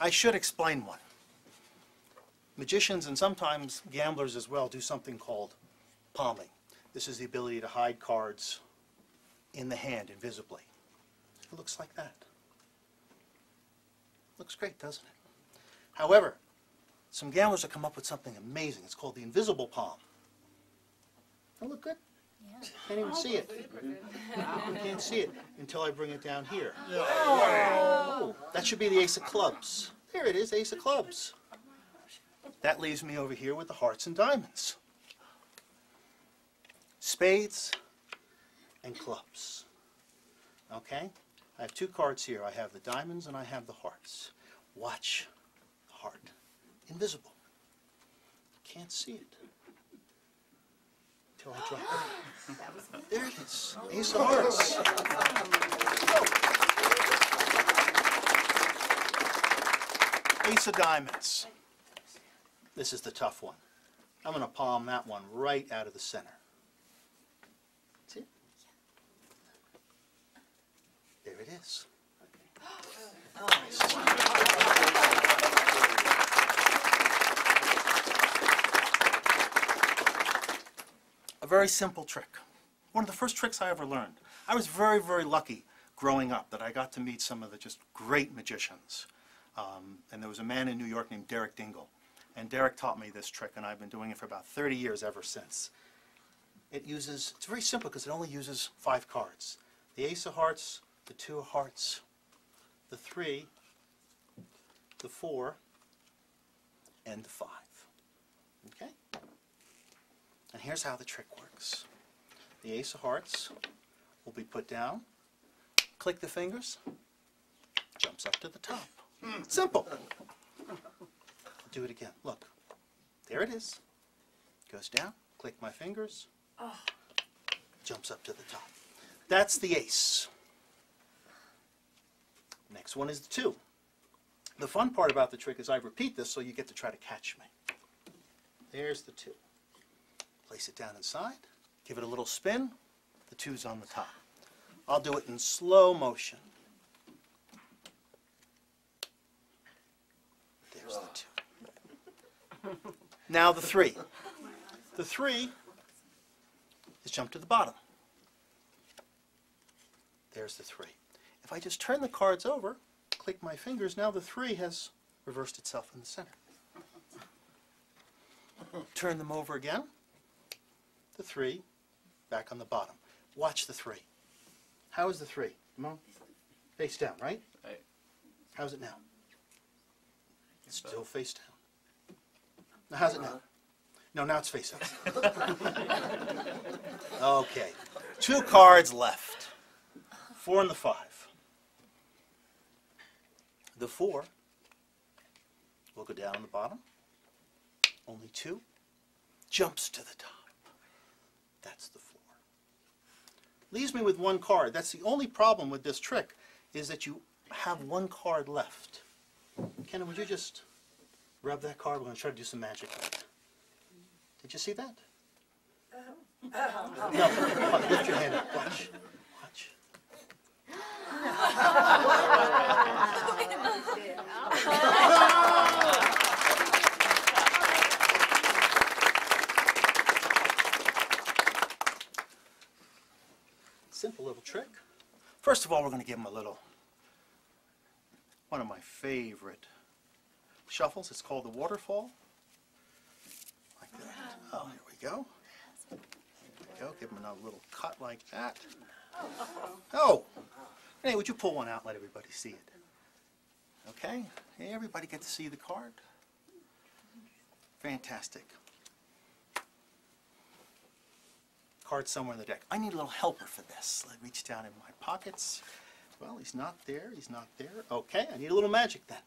I should explain one. Magicians and sometimes gamblers as well do something called palming. This is the ability to hide cards in the hand invisibly. It looks like that. Looks great, doesn't it? However, some gamblers have come up with something amazing. It's called the invisible palm. That look good? Yeah. Can't even see it. You can't see it until I bring it down here. Oh, that should be the ace of clubs. There it is, ace of clubs. That leaves me over here with the hearts and diamonds. Spades and clubs. Okay? I have two cards here. I have the diamonds and I have the hearts. Watch the heart. Invisible. Can't see it. Till I drop it. There it is. Ace of hearts. Ace of diamonds. This is the tough one. I'm going to palm that one right out of the center. See? There it is. A very simple trick. One of the first tricks I ever learned. I was very, very lucky growing up that I got to meet some of the just great magicians. Um, and there was a man in New York named Derek Dingle. And Derek taught me this trick, and I've been doing it for about 30 years ever since. It uses, it's very simple because it only uses five cards. The ace of hearts, the two of hearts, the three, the four, and the five. Okay? And here's how the trick works. The ace of hearts will be put down, click the fingers, jumps up to the top. Simple. Do it again. Look. There it is. Goes down, click my fingers, jumps up to the top. That's the ace. Next one is the two. The fun part about the trick is I repeat this so you get to try to catch me. There's the two. Place it down inside, give it a little spin, the two's on the top. I'll do it in slow motion. There's the two. Now the three. The three is jump to the bottom. There's the three. If I just turn the cards over, click my fingers, now the three has reversed itself in the center. Turn them over again. The three back on the bottom. Watch the three. How is the three? Come on. Face down, right? Right. How's it now? It's still face down. Now how's it now? No, now it's face up. Okay. Two cards left. Four and the five. The four will go down on the bottom. Only two. Jumps to the top. That's the four. Leaves me with one card. That's the only problem with this trick, is that you have one card left. Kenna, would you just rub that card? We're going to try to do some magic with it. Did you see that? Oh. No, come on, lift your hand up. Watch. Watch. Simple little trick. First of all, we're going to give him a little, one of my favorite shuffles. It's called the waterfall. Like that. Oh, here we go. There we go. Give him another little cut like that. Oh! Hey, would you pull one out let everybody see it? Okay? Hey, everybody get to see the card? Fantastic. Card somewhere in the deck. I need a little helper for this. I reach down in my pockets. Well, he's not there. He's not there. Okay, I need a little magic then.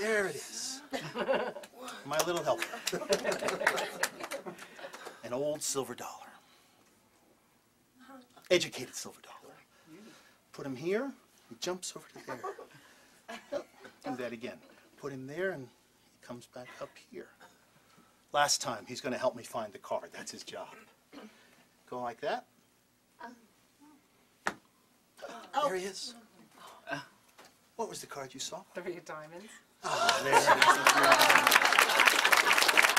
There it is. My little helper. An old silver dollar. Educated silver dollar. Put him here, he jumps over to there. Do that again. Put him there and he comes back up here. Last time, he's going to help me find the card. That's his job. Go like that. Oh. There he is. Oh. What was the card you saw? Three of diamonds. Oh,